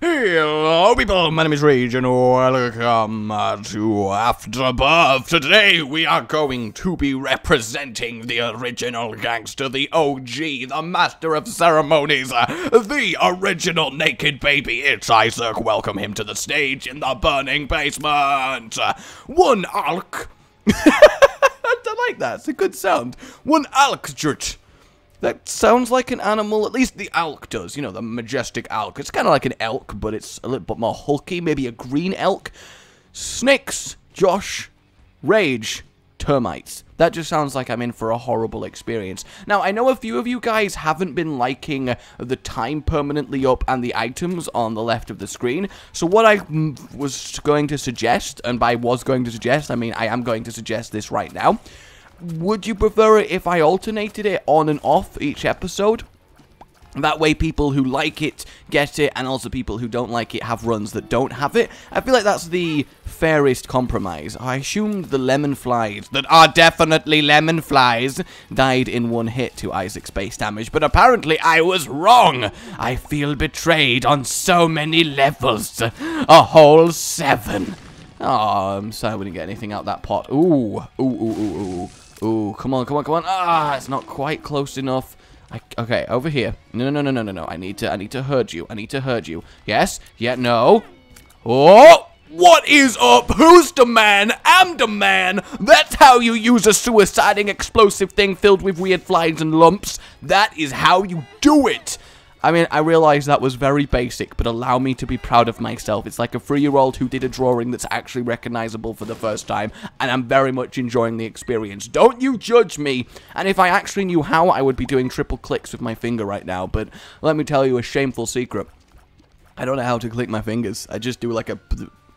Hello, people. My name is Rage, and welcome uh, After Above. Today, we are going to be representing the original gangster, the OG, the master of ceremonies, the original naked baby. It's Isaac. Welcome him to the stage in the burning basement. One alk. I like that. It's a good sound. One alkjert. That sounds like an animal, at least the elk does, you know, the majestic elk. It's kind of like an elk, but it's a little bit more hulky, maybe a green elk. Snakes, Josh, rage, termites. That just sounds like I'm in for a horrible experience. Now, I know a few of you guys haven't been liking the time permanently up and the items on the left of the screen, so what I was going to suggest, and by was going to suggest, I mean I am going to suggest this right now, would you prefer it if I alternated it on and off each episode? That way people who like it get it, and also people who don't like it have runs that don't have it. I feel like that's the fairest compromise. I assumed the lemon flies, that are definitely lemon flies, died in one hit to Isaac's base damage, but apparently I was wrong. I feel betrayed on so many levels. A whole seven. Oh, I'm sorry I wouldn't get anything out that pot. Ooh, ooh, ooh, ooh, ooh. Ooh, come on, come on, come on. Ah, it's not quite close enough. I, okay, over here. No, no, no, no, no, no. I need to, I need to hurt you. I need to hurt you. Yes? Yeah, no. Oh! What is up? Who's the man? I'm the man. That's how you use a suiciding explosive thing filled with weird flies and lumps. That is how you do it. I mean, I realize that was very basic, but allow me to be proud of myself. It's like a three-year-old who did a drawing that's actually recognizable for the first time, and I'm very much enjoying the experience. Don't you judge me! And if I actually knew how, I would be doing triple clicks with my finger right now, but let me tell you a shameful secret. I don't know how to click my fingers. I just do like a...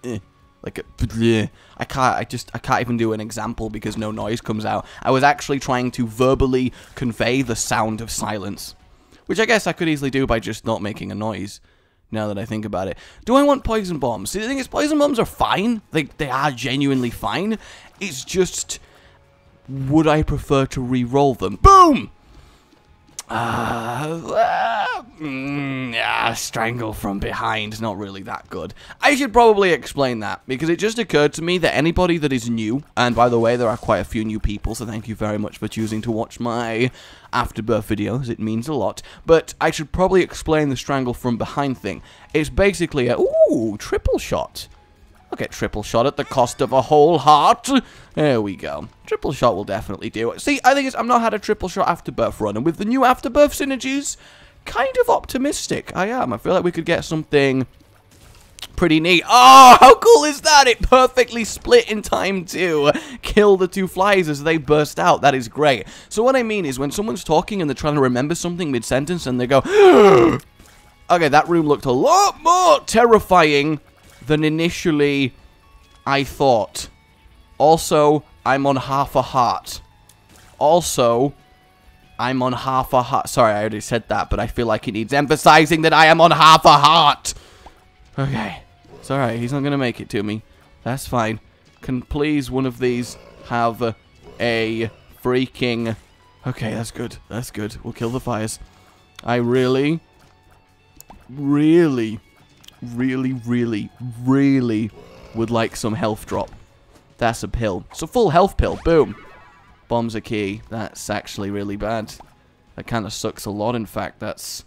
Eh, like a... I can't, I just, I can't even do an example because no noise comes out. I was actually trying to verbally convey the sound of silence. Which I guess I could easily do by just not making a noise. Now that I think about it. Do I want poison bombs? See, the thing is, poison bombs are fine. They, they are genuinely fine. It's just... Would I prefer to re-roll them? Boom! Uh, mm, yeah, strangle from behind, not really that good. I should probably explain that, because it just occurred to me that anybody that is new, and by the way, there are quite a few new people, so thank you very much for choosing to watch my afterbirth videos, it means a lot, but I should probably explain the strangle from behind thing. It's basically a, ooh, triple shot. I'll get triple shot at the cost of a whole heart. There we go. Triple shot will definitely do it. See, I think I've not had a triple shot afterbirth run, and with the new afterbirth synergies, kind of optimistic. I am. I feel like we could get something pretty neat. Oh, how cool is that? It perfectly split in time to kill the two flies as they burst out. That is great. So what I mean is when someone's talking and they're trying to remember something mid-sentence and they go, okay, that room looked a lot more terrifying than initially I thought. Also, I'm on half a heart. Also, I'm on half a heart. Sorry, I already said that, but I feel like it needs emphasizing that I am on half a heart. Okay. It's alright. He's not going to make it to me. That's fine. Can please one of these have a freaking... Okay, that's good. That's good. We'll kill the fires. I really, really really, really, really would like some health drop. That's a pill. A full health pill. Boom. Bombs are key. That's actually really bad. That kind of sucks a lot, in fact. That's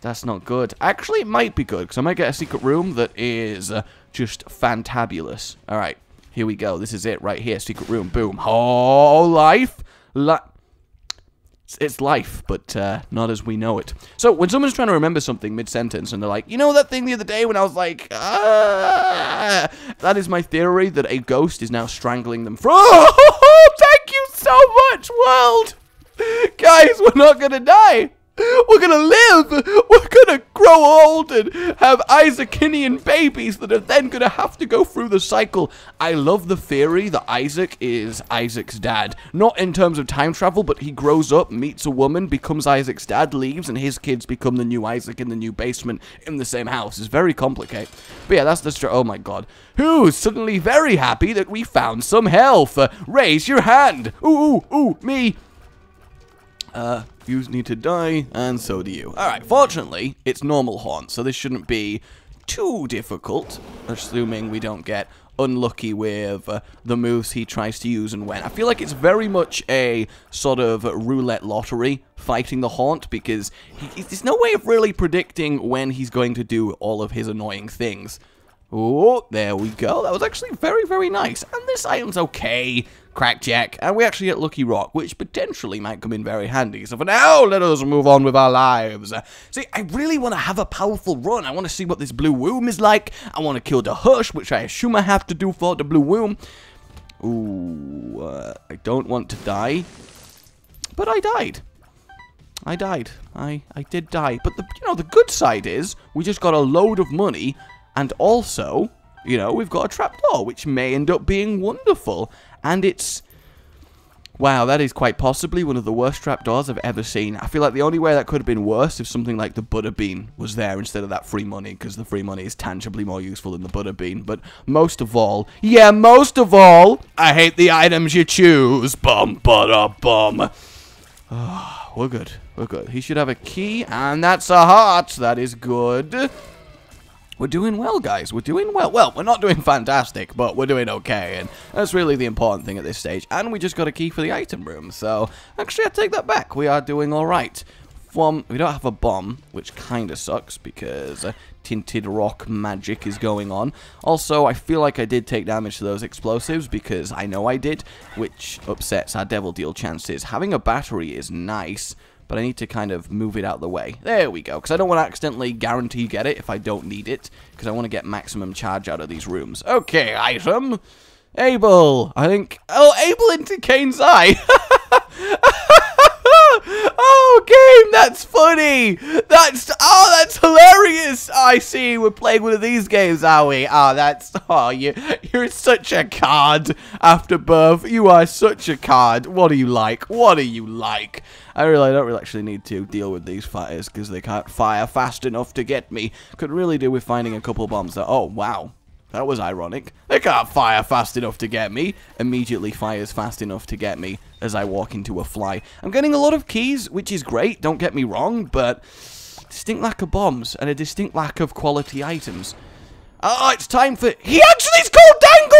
that's not good. Actually, it might be good, because I might get a secret room that is uh, just fantabulous. Alright, here we go. This is it right here. Secret room. Boom. Oh, life. Li it's life, but uh, not as we know it. So when someone's trying to remember something mid-sentence and they're like, you know that thing the other day when I was like, ah, that is my theory that a ghost is now strangling them. From oh, thank you so much, world. Guys, we're not gonna die. We're gonna live! We're gonna grow old and have Isaacinian babies that are then gonna have to go through the cycle. I love the theory that Isaac is Isaac's dad. Not in terms of time travel, but he grows up, meets a woman, becomes Isaac's dad, leaves, and his kids become the new Isaac in the new basement in the same house. It's very complicated. But yeah, that's the Oh my god. Who's suddenly very happy that we found some health? Uh, raise your hand. Ooh, ooh, ooh, me. Uh, you need to die, and so do you. Alright, fortunately, it's normal haunt, so this shouldn't be too difficult, assuming we don't get unlucky with uh, the moves he tries to use and when. I feel like it's very much a sort of roulette lottery fighting the Haunt because he, there's no way of really predicting when he's going to do all of his annoying things. Oh, there we go. That was actually very, very nice. And this item's okay. Crackjack. And we actually get Lucky Rock, which potentially might come in very handy. So for now, let us move on with our lives. See, I really want to have a powerful run. I want to see what this Blue Womb is like. I want to kill the Hush, which I assume I have to do for the Blue Womb. Ooh, uh, I don't want to die. But I died. I died. I, I did die. But, the, you know, the good side is we just got a load of money and also, you know, we've got a trapdoor, which may end up being wonderful. And it's... Wow, that is quite possibly one of the worst trapdoors I've ever seen. I feel like the only way that could have been worse if something like the butter bean was there instead of that free money, because the free money is tangibly more useful than the butter bean. But most of all, yeah, most of all, I hate the items you choose. Bum, butter, bum. Oh, we're good. We're good. He should have a key, and that's a heart. That is good. We're doing well, guys. We're doing well. Well, we're not doing fantastic, but we're doing okay, and that's really the important thing at this stage. And we just got a key for the item room, so actually, I take that back. We are doing all right. From, we don't have a bomb, which kind of sucks because uh, tinted rock magic is going on. Also, I feel like I did take damage to those explosives because I know I did, which upsets our devil deal chances. Having a battery is nice, but I need to kind of move it out of the way. There we go, because I don't want to accidentally guarantee get it if I don't need it, because I want to get maximum charge out of these rooms. Okay, item. Abel, I think... Oh, Abel into Cain's eye. oh, game, that's funny. That's, oh, that's hilarious. I see, we're playing one of these games, are we? Oh, that's, oh, you, you're such a card after birth. You are such a card. What are you like? What are you like? I really I don't really actually need to deal with these fighters because they can't fire fast enough to get me. Could really do with finding a couple bombs that, oh, wow. That was ironic. They can't fire fast enough to get me. Immediately fires fast enough to get me as I walk into a fly. I'm getting a lot of keys, which is great, don't get me wrong, but distinct lack of bombs and a distinct lack of quality items. Oh, it's time for... He actually is called Dangle!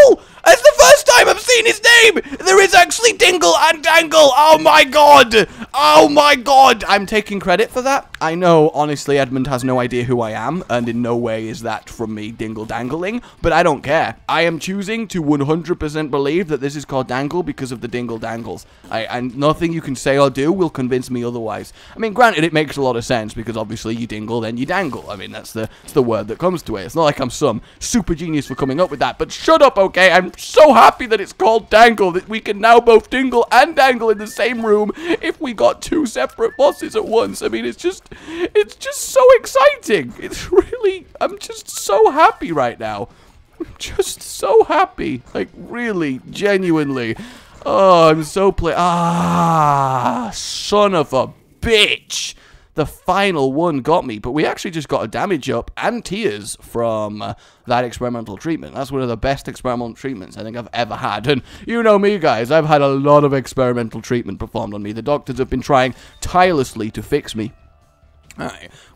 It's the first time I've seen his name! There is actually Dingle and Dangle! Oh my god! Oh my god! I'm taking credit for that. I know, honestly, Edmund has no idea who I am, and in no way is that from me dingle dangling, but I don't care. I am choosing to 100% believe that this is called Dangle because of the dingle dangles. I, and nothing you can say or do will convince me otherwise. I mean, granted, it makes a lot of sense because obviously you dingle, then you dangle. I mean, that's the, that's the word that comes to it. It's not like I'm some super genius for coming up with that, but shut up, okay? I'm so happy that it's called Dangle, that we can now both dingle and dangle in the same room if we got two separate bosses at once. I mean, it's just, it's just so exciting. It's really, I'm just so happy right now. I'm just so happy. Like, really, genuinely. Oh, I'm so play- Ah, son of a bitch the final one got me, but we actually just got a damage up and tears from that experimental treatment. That's one of the best experimental treatments I think I've ever had. And you know me, guys, I've had a lot of experimental treatment performed on me. The doctors have been trying tirelessly to fix me.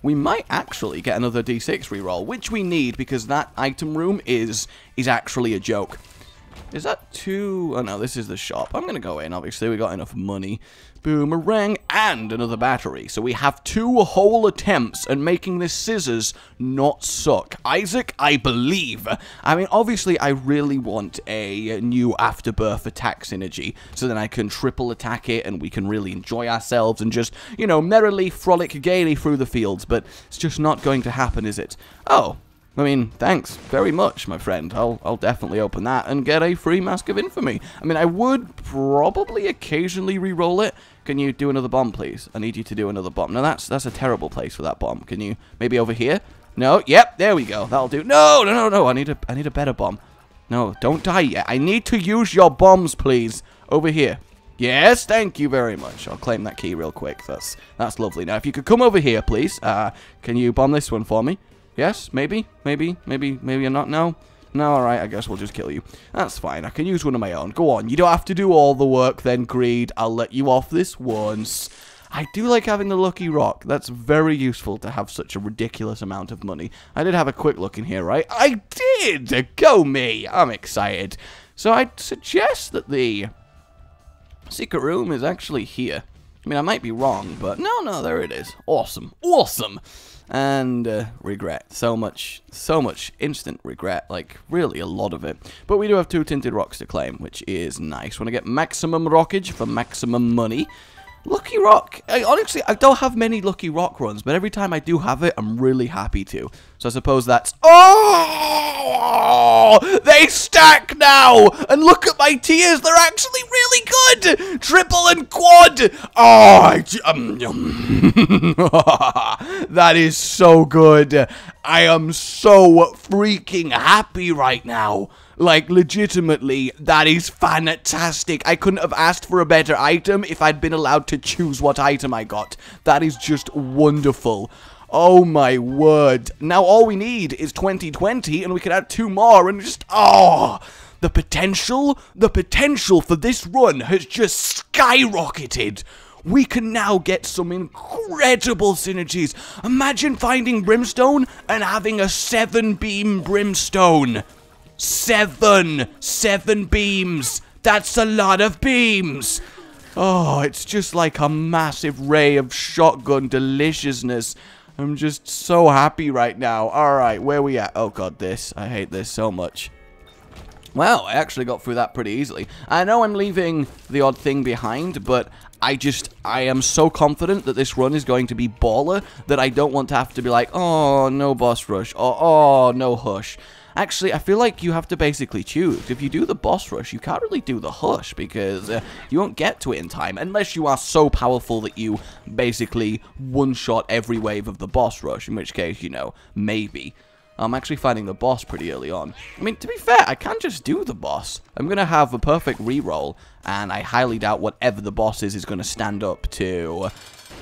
We might actually get another D6 reroll, which we need because that item room is is actually a joke. Is that two? Oh no, this is the shop. I'm gonna go in, obviously, we got enough money. Boomerang and another battery. So we have two whole attempts at making this scissors not suck. Isaac, I believe. I mean, obviously, I really want a new afterbirth attack synergy, so then I can triple attack it and we can really enjoy ourselves and just, you know, merrily frolic gaily through the fields, but it's just not going to happen, is it? Oh, I mean, thanks very much, my friend. I'll, I'll definitely open that and get a free Mask of Infamy. I mean, I would probably occasionally re-roll it. Can you do another bomb, please? I need you to do another bomb. No, that's that's a terrible place for that bomb. Can you maybe over here? No, yep, there we go. That'll do. No, no, no, no. I need a I need a better bomb. No, don't die yet. I need to use your bombs, please. Over here. Yes, thank you very much. I'll claim that key real quick. That's that's lovely. Now, if you could come over here, please. Uh, can you bomb this one for me? Yes, maybe, maybe, maybe, maybe not. No, no, alright, I guess we'll just kill you. That's fine, I can use one of my own. Go on, you don't have to do all the work then, Greed. I'll let you off this once. I do like having the lucky rock. That's very useful to have such a ridiculous amount of money. I did have a quick look in here, right? I did! Go me! I'm excited. So I'd suggest that the secret room is actually here. I mean, I might be wrong, but no, no, there it is. Awesome. Awesome! And uh, regret. So much, so much instant regret. Like, really a lot of it. But we do have two tinted rocks to claim, which is nice. Want to get maximum rockage for maximum money. Lucky Rock. I, honestly, I don't have many Lucky Rock runs, but every time I do have it, I'm really happy to. So I suppose that's... Oh! They stack now! And look at my tiers, they're actually really good! Triple and quad! Oh, I, um, that is so good. I am so freaking happy right now. Like, legitimately, that is fantastic. I couldn't have asked for a better item if I'd been allowed to choose what item I got. That is just wonderful. Oh my word. Now all we need is 2020 and we could add two more and just, oh, the potential, the potential for this run has just skyrocketed we can now get some incredible synergies. Imagine finding Brimstone and having a seven beam Brimstone. Seven! Seven beams! That's a lot of beams! Oh, it's just like a massive ray of shotgun deliciousness. I'm just so happy right now. Alright, where we at? Oh god, this. I hate this so much. Well, I actually got through that pretty easily. I know I'm leaving the odd thing behind, but I just, I am so confident that this run is going to be baller that I don't want to have to be like, oh, no boss rush, or oh, no hush. Actually, I feel like you have to basically choose. If you do the boss rush, you can't really do the hush because uh, you won't get to it in time unless you are so powerful that you basically one-shot every wave of the boss rush, in which case, you know, maybe. I'm actually finding the boss pretty early on. I mean, to be fair, I can't just do the boss. I'm going to have a perfect reroll, and I highly doubt whatever the boss is is going to stand up to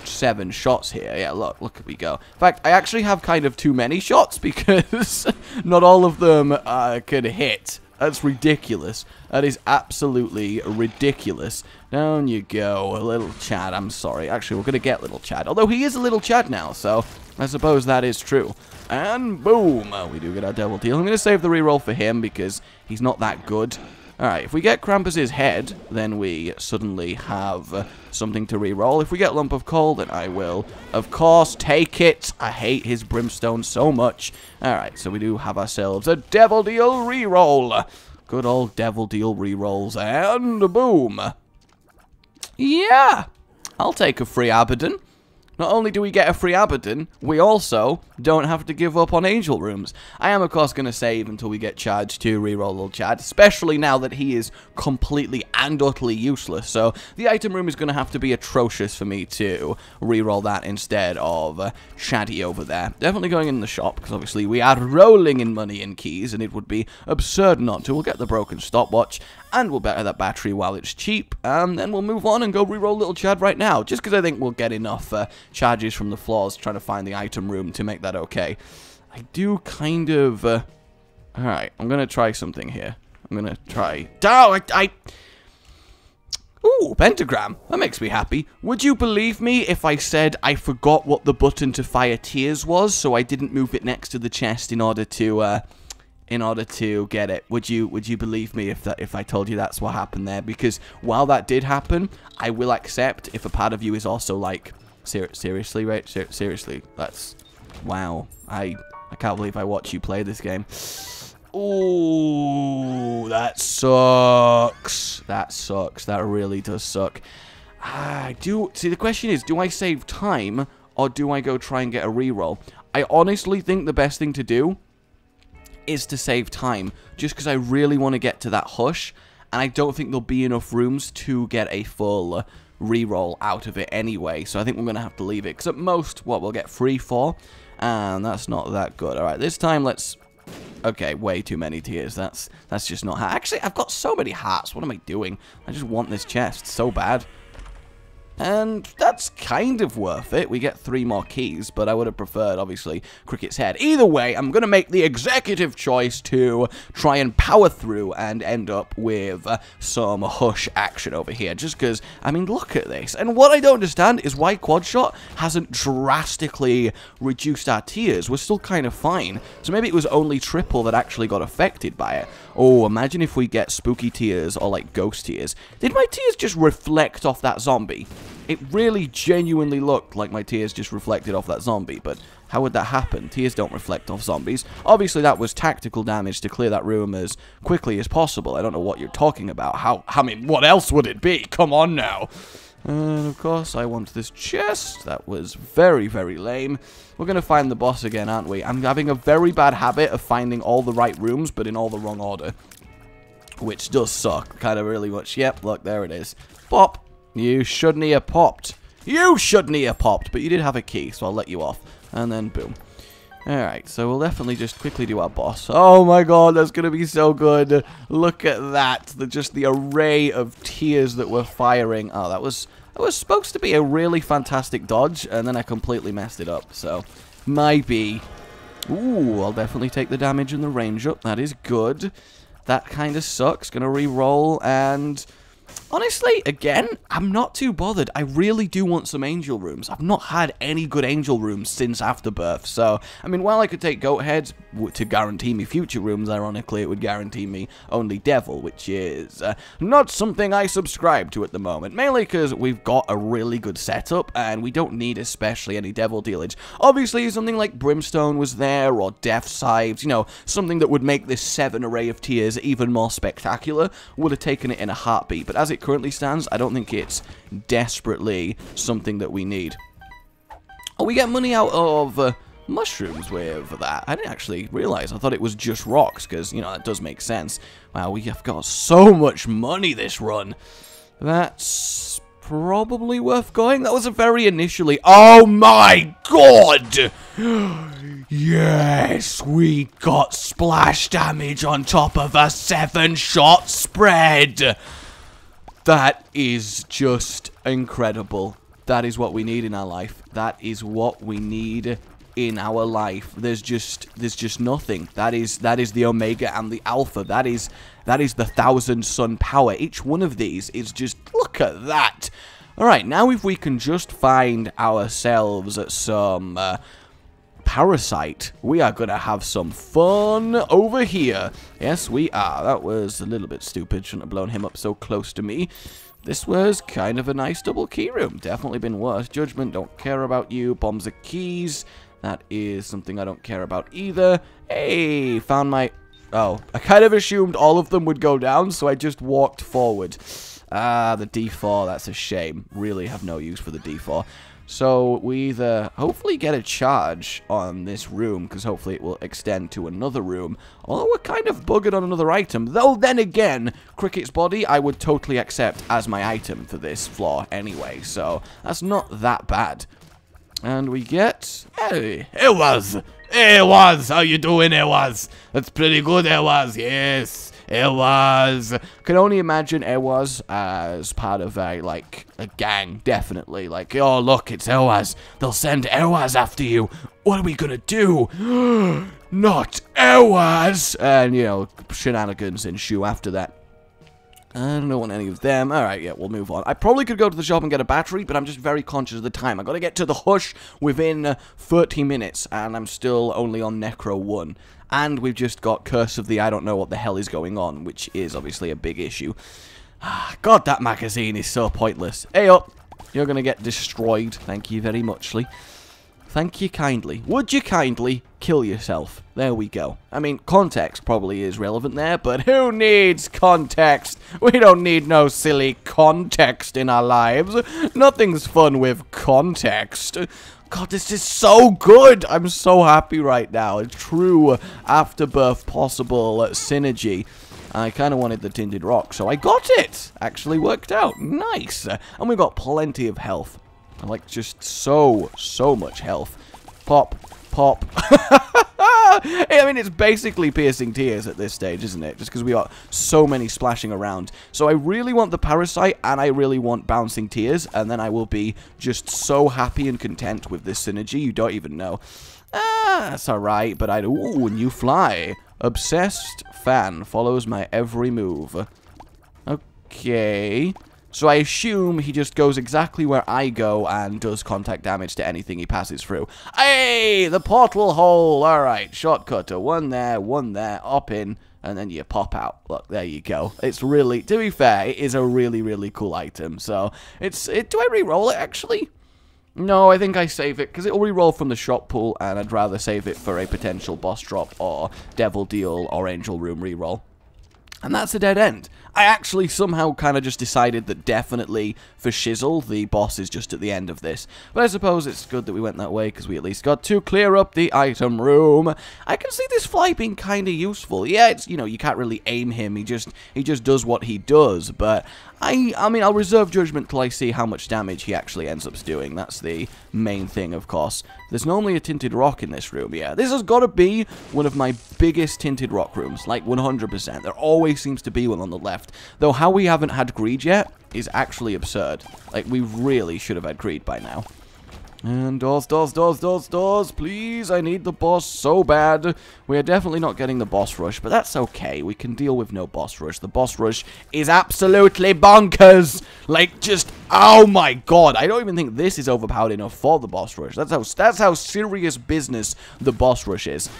seven shots here. Yeah, look, look, we go. In fact, I actually have kind of too many shots because not all of them uh, could hit. That's ridiculous. That is absolutely ridiculous. Down you go, little Chad. I'm sorry. Actually, we're going to get little Chad. Although he is a little Chad now, so I suppose that is true. And boom, we do get our double Deal. I'm going to save the reroll for him because he's not that good. Alright, if we get Krampus's head, then we suddenly have something to re-roll. If we get Lump of Coal, then I will, of course, take it. I hate his Brimstone so much. Alright, so we do have ourselves a Devil Deal re-roll. Good old Devil Deal re-rolls, and boom. Yeah, I'll take a free Abaddon. Not only do we get a free Abaddon, we also don't have to give up on Angel Rooms. I am, of course, going to save until we get charged to reroll little Chad, especially now that he is completely and utterly useless. So the item room is going to have to be atrocious for me to reroll that instead of uh, Shaddy over there. Definitely going in the shop, because obviously we are rolling in money and keys, and it would be absurd not to. We'll get the broken stopwatch, and we'll better that battery while it's cheap, and then we'll move on and go reroll little Chad right now, just because I think we'll get enough uh, charges from the floors trying to find the item room to make that okay. I do kind of... Uh, Alright, I'm going to try something here. I'm going to try... Oh, I, I... Ooh, pentagram. That makes me happy. Would you believe me if I said I forgot what the button to fire tears was, so I didn't move it next to the chest in order to, uh, in order to get it. Would you would you believe me if that if I told you that's what happened there? Because while that did happen, I will accept if a part of you is also like ser seriously, right? Ser seriously, that's wow. I I can't believe I watch you play this game. Oh, that sucks. That sucks. That really does suck. I do see the question is, do I save time or do I go try and get a reroll? I honestly think the best thing to do is to save time, just because I really want to get to that hush, and I don't think there'll be enough rooms to get a full reroll out of it anyway, so I think we're going to have to leave it, because at most, what, we'll get free for, and that's not that good. Alright, this time let's... Okay, way too many tears. That's that's just not... Actually, I've got so many hearts. What am I doing? I just want this chest so bad. And that's kind of worth it. We get three more keys, but I would have preferred, obviously, Cricket's head. Either way, I'm going to make the executive choice to try and power through and end up with uh, some hush action over here. Just because, I mean, look at this. And what I don't understand is why Quadshot hasn't drastically reduced our tears. We're still kind of fine. So maybe it was only Triple that actually got affected by it. Oh, imagine if we get spooky tears or like ghost tears. Did my tears just reflect off that zombie? It really genuinely looked like my tears just reflected off that zombie, but how would that happen? Tears don't reflect off zombies. Obviously, that was tactical damage to clear that room as quickly as possible. I don't know what you're talking about. How, I mean, what else would it be? Come on now. And of course, I want this chest. That was very, very lame. We're going to find the boss again, aren't we? I'm having a very bad habit of finding all the right rooms, but in all the wrong order. Which does suck, kind of really much. Yep, look, there it is. Pop. You shouldn't have popped. You shouldn't have popped, but you did have a key, so I'll let you off. And then boom. Alright, so we'll definitely just quickly do our boss. Oh my god, that's going to be so good. Look at that. The, just the array of tears that we're firing. Oh, that was, that was supposed to be a really fantastic dodge, and then I completely messed it up. So, maybe. Ooh, I'll definitely take the damage and the range up. That is good. That kind of sucks. Going to re-roll, and Honestly, again, I'm not too bothered. I really do want some angel rooms. I've not had any good angel rooms since Afterbirth, so, I mean, while I could take goat heads to guarantee me future rooms, ironically, it would guarantee me only devil, which is uh, not something I subscribe to at the moment, mainly because we've got a really good setup, and we don't need especially any devil dealage. Obviously, something like Brimstone was there, or Death Scythes, you know, something that would make this seven array of tears even more spectacular, would have taken it in a heartbeat, but as it currently stands, I don't think it's desperately something that we need. Oh, we get money out of uh, mushrooms with that. I didn't actually realize. I thought it was just rocks, because, you know, that does make sense. Wow, we have got so much money this run. That's probably worth going. That was a very initially... Oh my god! Yes, we got splash damage on top of a seven-shot spread. That is just incredible. That is what we need in our life. That is what we need in our life. There's just there's just nothing. That is that is the omega and the alpha. That is that is the thousand sun power. Each one of these is just look at that. All right, now if we can just find ourselves some uh, Parasite. We are going to have some fun over here. Yes, we are. That was a little bit stupid. Shouldn't have blown him up so close to me. This was kind of a nice double key room. Definitely been worse. Judgment, don't care about you. Bombs are keys. That is something I don't care about either. Hey, found my... Oh, I kind of assumed all of them would go down, so I just walked forward. Ah, the D4, that's a shame. Really have no use for the D4. So we either hopefully get a charge on this room, because hopefully it will extend to another room, or we're kind of buggered on another item. Though then again, Cricket's body I would totally accept as my item for this floor anyway, so that's not that bad. And we get... Hey, it was! It was! How you doing, it was? That's pretty good, it was, yes. Ehwaz. Can only imagine Ehwaz as part of a, like, a gang, definitely. Like, oh, look, it's Ehwaz. They'll send Ehwaz after you. What are we gonna do? Not Ehwaz! And, you know, shenanigans ensue after that. I don't want any of them. Alright, yeah, we'll move on. I probably could go to the shop and get a battery, but I'm just very conscious of the time. i got to get to the Hush within uh, 30 minutes, and I'm still only on Necro 1. And we've just got Curse of the I don't know what the hell is going on, which is obviously a big issue. God, that magazine is so pointless. Hey up! You're gonna get destroyed. Thank you very muchly. Thank you kindly. Would you kindly kill yourself? There we go. I mean, context probably is relevant there, but who needs context? We don't need no silly context in our lives. Nothing's fun with context. God, this is so good. I'm so happy right now. A true afterbirth possible synergy. I kind of wanted the tinted rock, so I got it. Actually worked out. Nice. And we got plenty of health. I like, just so, so much health. Pop, pop. I mean, it's basically piercing tears at this stage, isn't it? Just because we got so many splashing around. So I really want the Parasite, and I really want Bouncing Tears, and then I will be just so happy and content with this synergy, you don't even know. Ah, that's alright, but I'd Ooh, new fly. Obsessed fan follows my every move. Okay. So I assume he just goes exactly where I go and does contact damage to anything he passes through. Hey, the portal hole. All right, shortcutter. One there, one there, up in, and then you pop out. Look, there you go. It's really, to be fair, it is a really, really cool item. So it's, it, do I re-roll it actually? No, I think I save it, because it'll re-roll from the shop pool, and I'd rather save it for a potential boss drop, or devil deal, or angel room re-roll. And that's a dead end. I actually somehow kind of just decided that definitely for Shizzle, the boss is just at the end of this. But I suppose it's good that we went that way because we at least got to clear up the item room. I can see this fly being kind of useful. Yeah, it's, you know, you can't really aim him. He just, he just does what he does. But I, I mean, I'll reserve judgment till I see how much damage he actually ends up doing. That's the main thing, of course. There's normally a tinted rock in this room, yeah. This has got to be one of my biggest tinted rock rooms, like 100%. There always seems to be one on the left. Though how we haven't had greed yet is actually absurd. Like, we really should have had greed by now. And doors, doors, doors, doors, doors, please, I need the boss so bad. We are definitely not getting the boss rush, but that's okay. We can deal with no boss rush. The boss rush is absolutely bonkers. Like, just, oh my god. I don't even think this is overpowered enough for the boss rush. That's how, that's how serious business the boss rush is.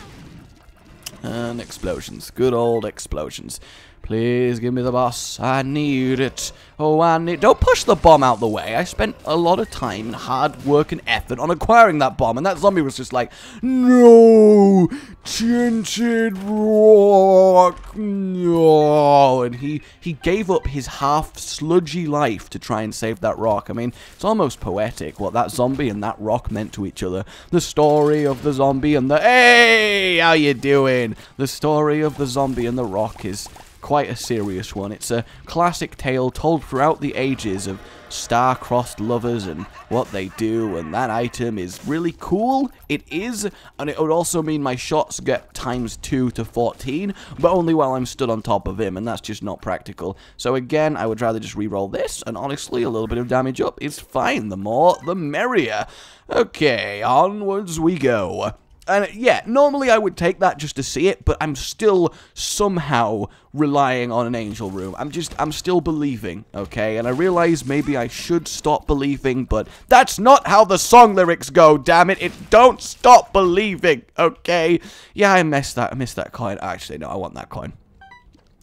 And explosions. Good old explosions. Please give me the boss. I need it. Oh, I need... Don't push the bomb out the way. I spent a lot of time, hard work, and effort on acquiring that bomb. And that zombie was just like, No! Tinted rock! No! And he, he gave up his half sludgy life to try and save that rock. I mean, it's almost poetic what that zombie and that rock meant to each other. The story of the zombie and the... Hey! How you doing? The story of the zombie and the rock is quite a serious one. It's a classic tale told throughout the ages of star-crossed lovers and what they do, and that item is really cool. It is, and it would also mean my shots get times 2 to 14, but only while I'm stood on top of him, and that's just not practical. So again, I would rather just re-roll this, and honestly, a little bit of damage up is fine. The more, the merrier. Okay, onwards we go. And yeah, normally I would take that just to see it, but I'm still somehow relying on an angel room. I'm just, I'm still believing, okay? And I realize maybe I should stop believing, but that's not how the song lyrics go, damn it. It don't stop believing, okay? Yeah, I missed that. I missed that coin. Actually, no, I want that coin.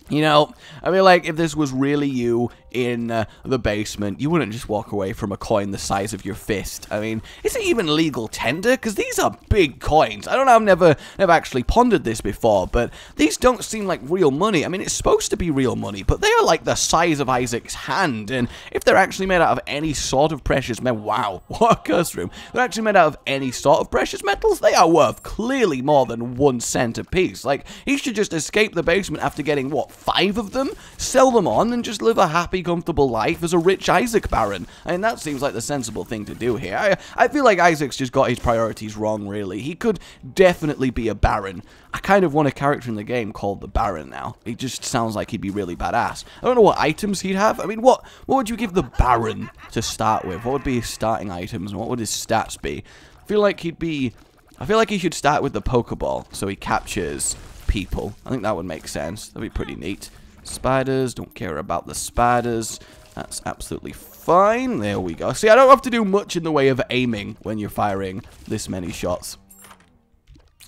You know, I mean, like, if this was really you in uh, the basement, you wouldn't just walk away from a coin the size of your fist. I mean, is it even legal tender? Because these are big coins. I don't know, I've never, never actually pondered this before, but these don't seem like real money. I mean, it's supposed to be real money, but they are like the size of Isaac's hand, and if they're actually made out of any sort of precious metal, wow, what a curse room. They're actually made out of any sort of precious metals, they are worth clearly more than one cent a piece. Like, he should just escape the basement after getting, what, five of them? Sell them on and just live a happy comfortable life as a rich Isaac Baron. I mean, that seems like the sensible thing to do here. I, I feel like Isaac's just got his priorities wrong, really. He could definitely be a Baron. I kind of want a character in the game called the Baron now. He just sounds like he'd be really badass. I don't know what items he'd have. I mean, what, what would you give the Baron to start with? What would be his starting items and what would his stats be? I feel like he'd be... I feel like he should start with the Pokeball, so he captures people. I think that would make sense. That'd be pretty neat. Spiders, don't care about the spiders. That's absolutely fine. There we go. See, I don't have to do much in the way of aiming when you're firing this many shots.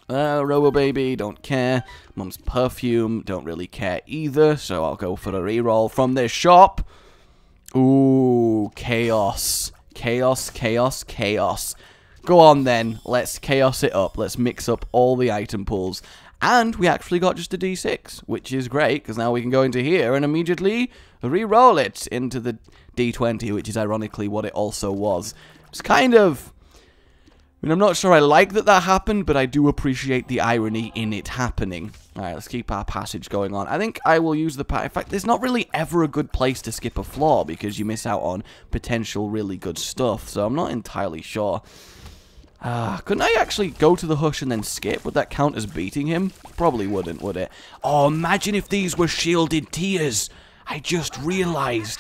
Uh, Robo Baby, don't care. Mum's Perfume, don't really care either, so I'll go for a reroll from this shop. Ooh, Chaos. Chaos, Chaos, Chaos. Go on then, let's chaos it up. Let's mix up all the item pools. And we actually got just a d6, which is great, because now we can go into here and immediately re-roll it into the d20, which is ironically what it also was. It's kind of... I mean, I'm not sure I like that that happened, but I do appreciate the irony in it happening. Alright, let's keep our passage going on. I think I will use the... In fact, there's not really ever a good place to skip a floor, because you miss out on potential really good stuff, so I'm not entirely sure. Ah, couldn't I actually go to the hush and then skip? Would that count as beating him? Probably wouldn't, would it? Oh, imagine if these were shielded tears. I just realized.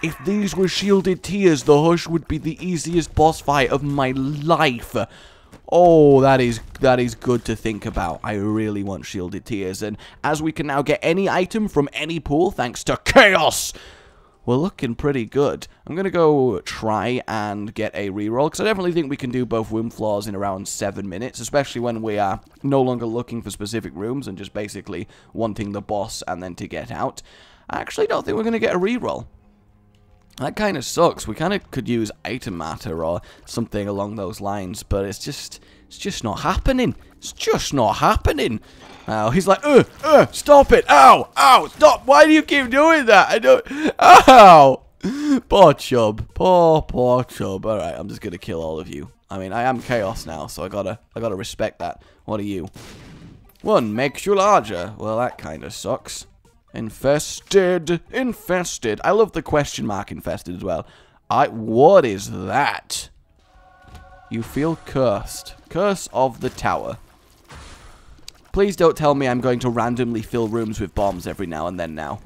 If these were shielded tears, the hush would be the easiest boss fight of my life. Oh, that is that is good to think about. I really want shielded tears, and as we can now get any item from any pool thanks to Chaos, we're looking pretty good. I'm going to go try and get a reroll, because I definitely think we can do both room floors in around 7 minutes, especially when we are no longer looking for specific rooms and just basically wanting the boss and then to get out. I actually don't think we're going to get a reroll. That kind of sucks. We kind of could use item matter or something along those lines, but it's just, it's just not happening. It's just not happening. Oh, he's like, uh, uh, stop it. Ow, ow, stop. Why do you keep doing that? I don't, ow. Poor Chub. Poor, poor Chub. All right, I'm just going to kill all of you. I mean, I am Chaos now, so I gotta, I gotta respect that. What are you? One makes you larger. Well, that kind of sucks. Infested. Infested. I love the question mark infested as well. I, what is that? You feel cursed. Curse of the tower. Please don't tell me I'm going to randomly fill rooms with bombs every now and then now.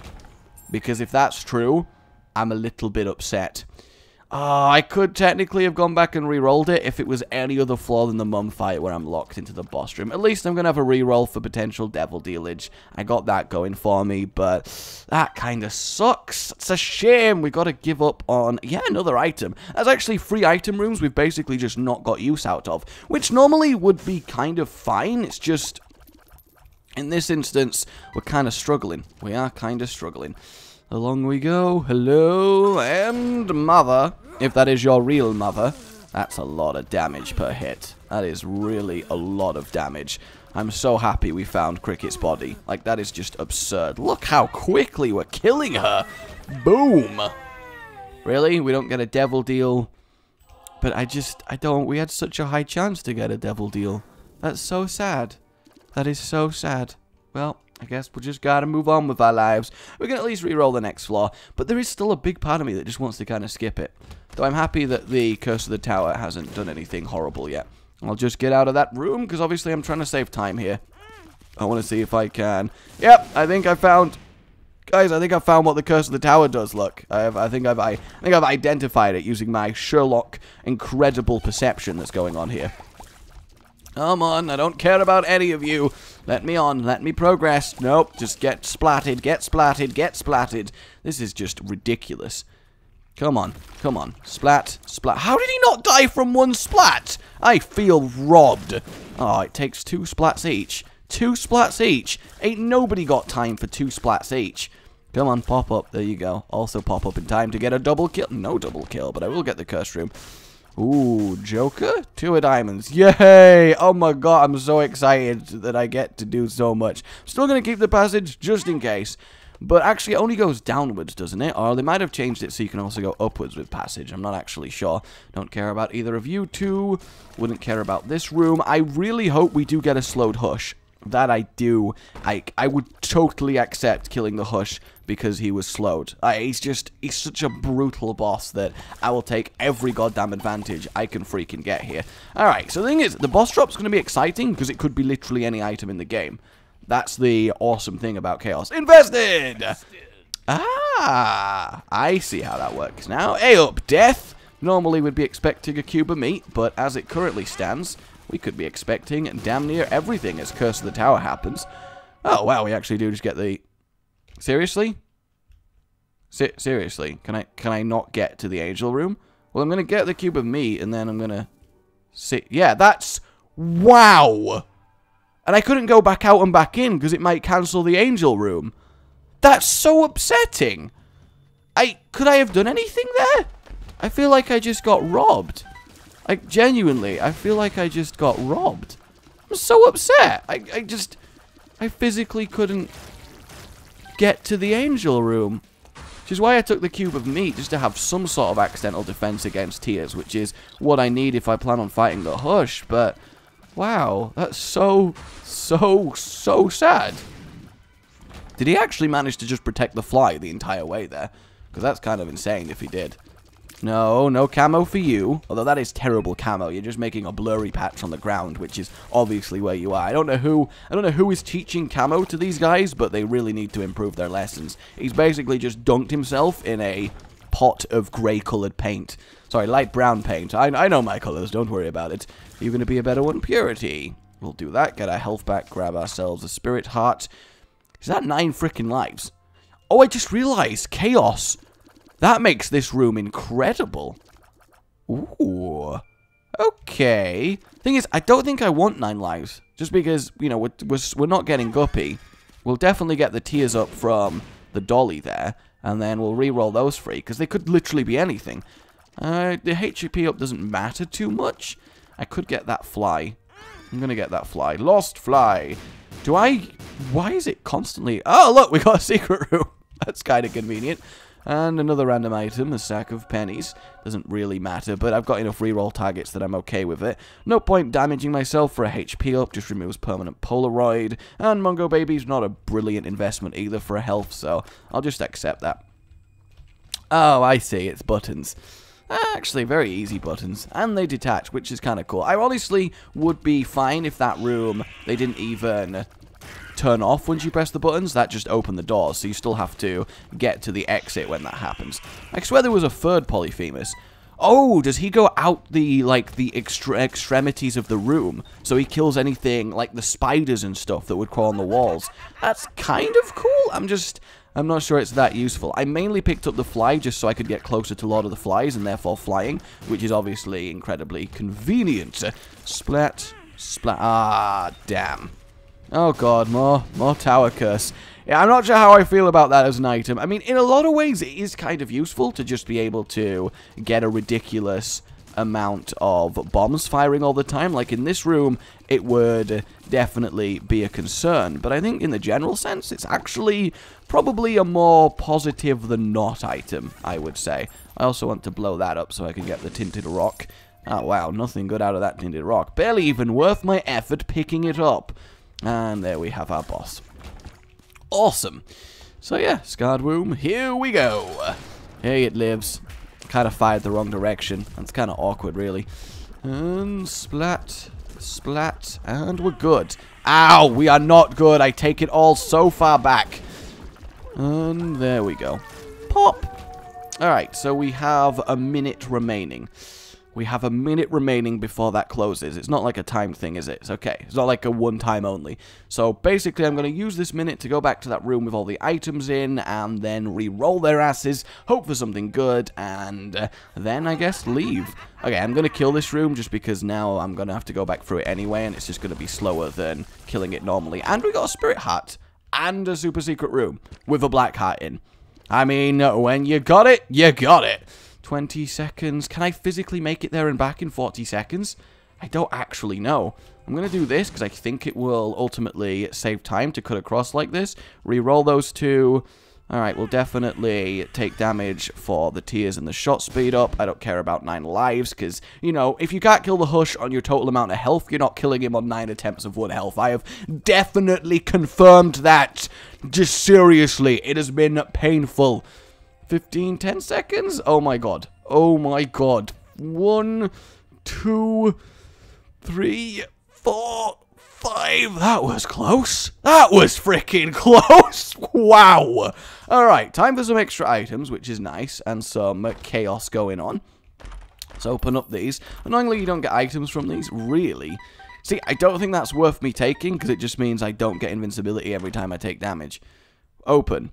Because if that's true, I'm a little bit upset. Oh, I could technically have gone back and re-rolled it if it was any other floor than the mum fight where I'm locked into the boss room. At least I'm going to have a re-roll for potential devil dealage. I got that going for me, but that kind of sucks. It's a shame. we got to give up on, yeah, another item. That's actually three item rooms we've basically just not got use out of, which normally would be kind of fine. It's just, in this instance, we're kind of struggling. We are kind of struggling. Along we go. Hello and mother. If that is your real mother. That's a lot of damage per hit. That is really a lot of damage. I'm so happy we found Cricket's body. Like, that is just absurd. Look how quickly we're killing her. Boom. Really? We don't get a devil deal? But I just, I don't, we had such a high chance to get a devil deal. That's so sad. That is so sad. Well, I guess we just gotta move on with our lives. We can at least re-roll the next floor, but there is still a big part of me that just wants to kind of skip it. Though I'm happy that the Curse of the Tower hasn't done anything horrible yet. I'll just get out of that room, because obviously I'm trying to save time here. I want to see if I can... Yep, I think I found... Guys, I think I found what the Curse of the Tower does, look. I, have, I, think I've, I, I think I've identified it using my Sherlock incredible perception that's going on here. Come on, I don't care about any of you. Let me on, let me progress. Nope, just get splatted, get splatted, get splatted. This is just ridiculous. Come on, come on. Splat, splat. How did he not die from one splat? I feel robbed. Oh, it takes two splats each. Two splats each. Ain't nobody got time for two splats each. Come on, pop up. There you go. Also pop up in time to get a double kill. No double kill, but I will get the curse room. Ooh, Joker? Two of diamonds. Yay! Oh my god, I'm so excited that I get to do so much. Still to keep the passage, just in case. But actually, it only goes downwards, doesn't it? Or they might have changed it so you can also go upwards with passage. I'm not actually sure. Don't care about either of you two. Wouldn't care about this room. I really hope we do get a slowed hush. That I do. I, I would totally accept killing the Hush because he was slowed. He's just, he's such a brutal boss that I will take every goddamn advantage I can freaking get here. Alright, so the thing is, the boss drop's going to be exciting because it could be literally any item in the game. That's the awesome thing about Chaos. Invested! Ah, I see how that works now. A up, death! Normally we'd be expecting a cube of meat, but as it currently stands, we could be expecting damn near everything as Curse of the Tower happens. Oh, wow, we actually do just get the... Seriously? Se seriously? Can I can I not get to the angel room? Well, I'm going to get the cube of meat, and then I'm going to... See, yeah, that's... Wow! And I couldn't go back out and back in, because it might cancel the angel room. That's so upsetting! I... Could I have done anything there? I feel like I just got robbed. Like, genuinely, I feel like I just got robbed. I'm so upset. I, I just... I physically couldn't get to the angel room. Which is why I took the cube of meat, just to have some sort of accidental defense against tears, which is what I need if I plan on fighting the Hush, but... Wow, that's so, so, so sad. Did he actually manage to just protect the fly the entire way there? Because that's kind of insane if he did. No, no camo for you. Although that is terrible camo. You're just making a blurry patch on the ground, which is obviously where you are. I don't know who I don't know who is teaching camo to these guys, but they really need to improve their lessons. He's basically just dunked himself in a pot of grey coloured paint. Sorry, light brown paint. I, I know my colours, don't worry about it. You're going to be a better one. Purity. We'll do that. Get our health back. Grab ourselves a spirit heart. Is that nine freaking lives? Oh, I just realized. Chaos. That makes this room incredible. Ooh. Okay. Thing is, I don't think I want nine lives. Just because, you know, we're, we're, we're not getting Guppy. We'll definitely get the tears up from the dolly there. And then we'll re-roll those free. Because they could literally be anything. Uh, the HP up doesn't matter too much. I could get that fly. I'm going to get that fly. Lost fly. Do I... Why is it constantly... Oh, look, we got a secret room. That's kind of convenient. And another random item, a sack of pennies. Doesn't really matter, but I've got enough reroll targets that I'm okay with it. No point damaging myself for a HP up, just removes permanent Polaroid. And Mongo Baby's not a brilliant investment either for a health, so I'll just accept that. Oh, I see, it's buttons. Actually, very easy buttons, and they detach, which is kind of cool. I honestly would be fine if that room, they didn't even turn off once you press the buttons. That just opened the doors, so you still have to get to the exit when that happens. I swear there was a third Polyphemus. Oh, does he go out the, like, the extre extremities of the room? So he kills anything, like the spiders and stuff that would crawl on the walls. That's kind of cool. I'm just, I'm not sure it's that useful. I mainly picked up the fly just so I could get closer to Lord of the Flies and therefore flying, which is obviously incredibly convenient. Splat, splat, ah, damn. Oh god, more, more tower curse. Yeah, I'm not sure how I feel about that as an item. I mean, in a lot of ways, it is kind of useful to just be able to get a ridiculous amount of bombs firing all the time. Like in this room, it would definitely be a concern. But I think in the general sense, it's actually probably a more positive than not item, I would say. I also want to blow that up so I can get the tinted rock. Oh wow, nothing good out of that tinted rock. Barely even worth my effort picking it up. And there we have our boss. Awesome. So yeah, Scarred Womb, here we go. Hey, it lives kind of fired the wrong direction. That's kind of awkward, really. And splat, splat, and we're good. Ow, we are not good. I take it all so far back. And there we go. Pop. Alright, so we have a minute remaining. We have a minute remaining before that closes. It's not like a time thing, is it? It's okay. It's not like a one time only. So basically, I'm going to use this minute to go back to that room with all the items in, and then re-roll their asses, hope for something good, and uh, then, I guess, leave. Okay, I'm going to kill this room just because now I'm going to have to go back through it anyway, and it's just going to be slower than killing it normally. And we got a spirit hat and a super secret room with a black hat in. I mean, when you got it, you got it. 20 seconds. Can I physically make it there and back in 40 seconds? I don't actually know. I'm going to do this because I think it will ultimately save time to cut across like this. Reroll those two. Alright, we'll definitely take damage for the tears and the shot speed up. I don't care about 9 lives, because, you know, if you can't kill the Hush on your total amount of health, you're not killing him on 9 attempts of 1 health. I have definitely confirmed that. Just seriously, it has been painful. 15, 10 seconds? Oh my god. Oh my god. One, two, three, four, five. That was close. That was freaking close. wow. Alright, time for some extra items, which is nice, and some chaos going on. Let's open up these. Annoyingly, you don't get items from these, really. See, I don't think that's worth me taking, because it just means I don't get invincibility every time I take damage. Open.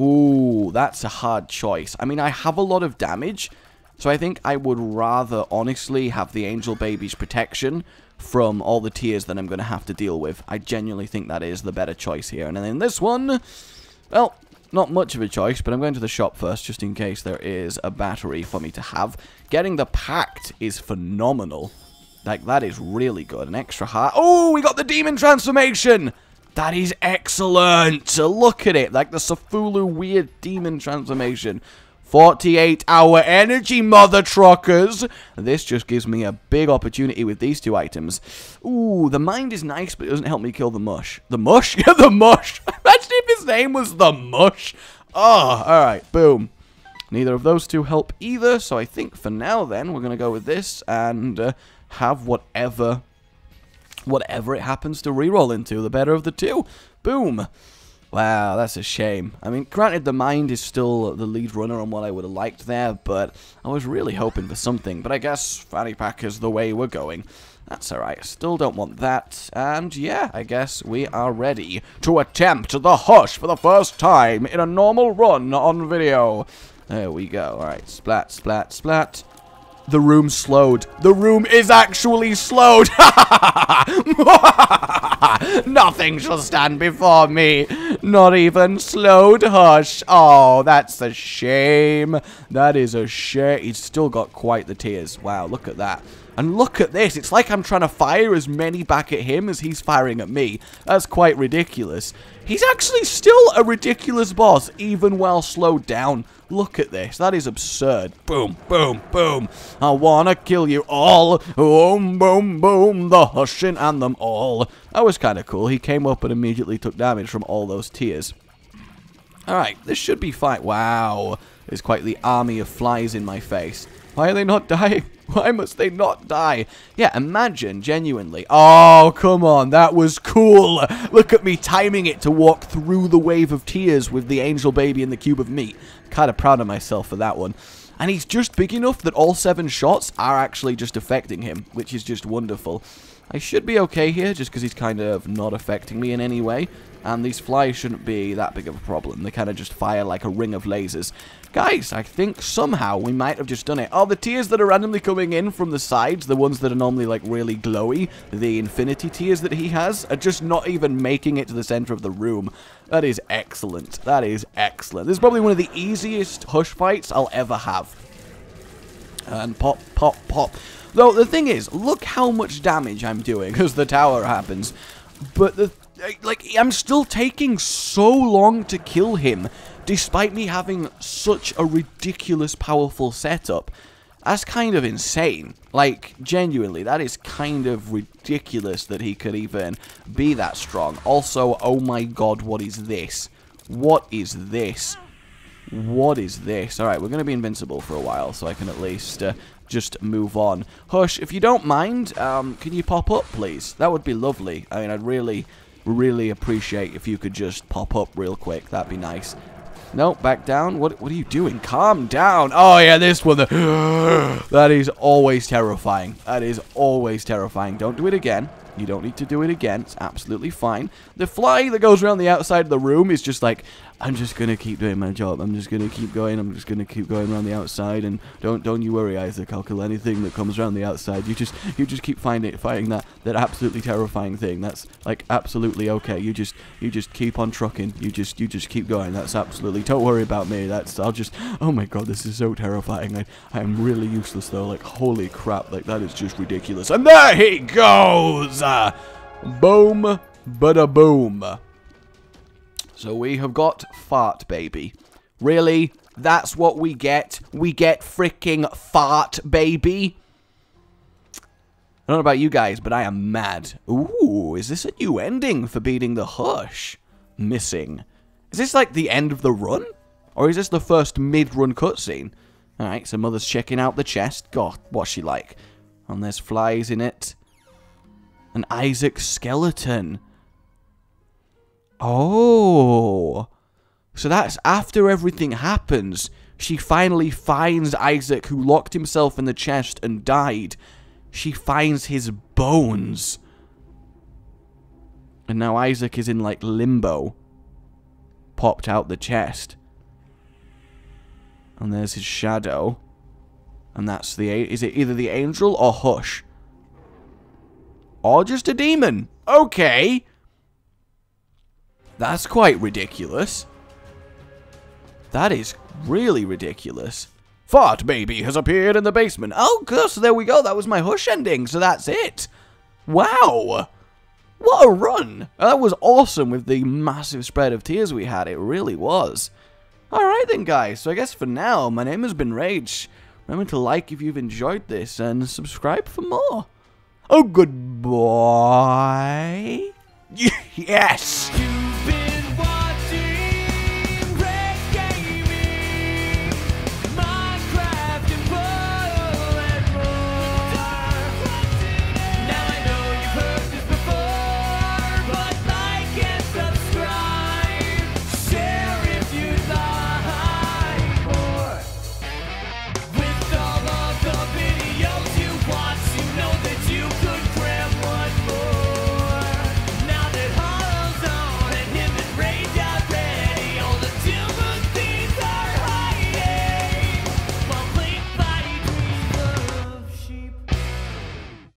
Ooh, that's a hard choice. I mean, I have a lot of damage, so I think I would rather honestly have the Angel Baby's protection from all the tears that I'm going to have to deal with. I genuinely think that is the better choice here. And then this one, well, not much of a choice, but I'm going to the shop first, just in case there is a battery for me to have. Getting the Pact is phenomenal. Like, that is really good. An extra heart. Oh, we got the Demon Transformation! That is excellent. Look at it. Like the Cthulhu weird demon transformation. 48 hour energy, mother truckers. This just gives me a big opportunity with these two items. Ooh, the mind is nice, but it doesn't help me kill the mush. The mush? Yeah, the mush. Imagine if his name was the mush. Oh, alright, boom. Neither of those two help either, so I think for now then, we're to go with this and uh, have whatever whatever it happens to reroll into, the better of the two. Boom. Wow, that's a shame. I mean, granted, the mind is still the lead runner on what I would have liked there, but I was really hoping for something. But I guess Fanny Pack is the way we're going. That's alright, still don't want that. And yeah, I guess we are ready to attempt the Hush for the first time in a normal run on video. There we go. Alright, splat, splat, splat. The room slowed. The room is actually slowed. Nothing shall stand before me. Not even slowed hush. Oh, that's a shame. That is a shame. He's still got quite the tears. Wow, look at that. And look at this. It's like I'm trying to fire as many back at him as he's firing at me. That's quite ridiculous. He's actually still a ridiculous boss, even while slowed down. Look at this. That is absurd. Boom, boom, boom. I wanna kill you all. Boom, boom, boom. The hushing and them all. That was kind of cool. He came up and immediately took damage from all those tears. Alright, this should be fine. Wow. There's quite the army of flies in my face. Why are they not dying? Why must they not die? Yeah, imagine, genuinely. Oh, come on, that was cool. Look at me timing it to walk through the wave of tears with the angel baby and the cube of meat. Kind of proud of myself for that one. And he's just big enough that all seven shots are actually just affecting him, which is just wonderful. I should be okay here, just because he's kind of not affecting me in any way. And these flies shouldn't be that big of a problem. They kind of just fire like a ring of lasers. Guys, I think somehow we might have just done it. Oh, the tears that are randomly coming in from the sides, the ones that are normally like really glowy, the infinity tears that he has, are just not even making it to the center of the room. That is excellent. That is excellent. This is probably one of the easiest Hush fights I'll ever have. And pop, pop, pop. Though, the thing is, look how much damage I'm doing as the tower happens. But, the like, I'm still taking so long to kill him, despite me having such a ridiculous powerful setup. That's kind of insane. Like, genuinely, that is kind of ridiculous that he could even be that strong. Also, oh my god, what is this? What is this? What is this? Alright, we're going to be invincible for a while, so I can at least uh, just move on. Hush, if you don't mind, um, can you pop up, please? That would be lovely. I mean, I'd really, really appreciate if you could just pop up real quick. That'd be nice. No, back down. What What are you doing? Calm down. Oh, yeah, this one. that is always terrifying. That is always terrifying. Don't do it again. You don't need to do it again. It's absolutely fine. The fly that goes around the outside of the room is just like, I'm just gonna keep doing my job. I'm just gonna keep going. I'm just gonna keep going around the outside, and don't don't you worry, Isaac. I'll kill anything that comes around the outside. You just you just keep finding fighting that that absolutely terrifying thing. That's like absolutely okay. You just you just keep on trucking. You just you just keep going. That's absolutely. Don't worry about me. That's I'll just. Oh my god, this is so terrifying. I I am really useless though. Like holy crap. Like that is just ridiculous. And there he goes. Uh, boom, bada boom. So we have got Fart Baby. Really? That's what we get? We get freaking Fart Baby? I don't know about you guys, but I am mad. Ooh, is this a new ending for beating the Hush? Missing. Is this like the end of the run? Or is this the first mid-run cutscene? Alright, so Mother's checking out the chest. God, what's she like? And there's flies in it. An Isaac skeleton. Oh. So that's after everything happens. She finally finds Isaac, who locked himself in the chest and died. She finds his bones. And now Isaac is in, like, limbo. Popped out the chest. And there's his shadow. And that's the... Is it either the angel or Hush? Or just a demon? Okay. That's quite ridiculous. That is really ridiculous. Fart Baby has appeared in the basement. Oh, good. So there we go. That was my Hush ending. So that's it. Wow. What a run. Oh, that was awesome with the massive spread of tears we had. It really was. Alright then, guys. So I guess for now, my name has been Rage. Remember to like if you've enjoyed this and subscribe for more. Oh, goodbye. yes.